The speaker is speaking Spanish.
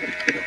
thank